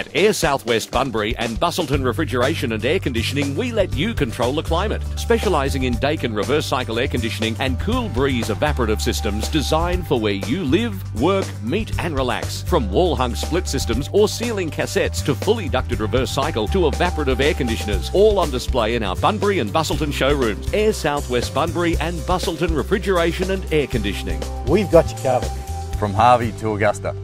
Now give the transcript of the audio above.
At Air Southwest Bunbury and Busselton Refrigeration and Air Conditioning, we let you control the climate. Specialising in Daikin reverse cycle air conditioning and Coolbreeze evaporative systems designed for where you live, work, meet, and relax. From wall hung split systems or ceiling cassettes to fully ducted reverse cycle to evaporative air conditioners, all on display in our Bunbury and Busselton showrooms. Air Southwest Bunbury and Busselton Refrigeration and Air Conditioning. We've got you covered. From Harvey to Augusta.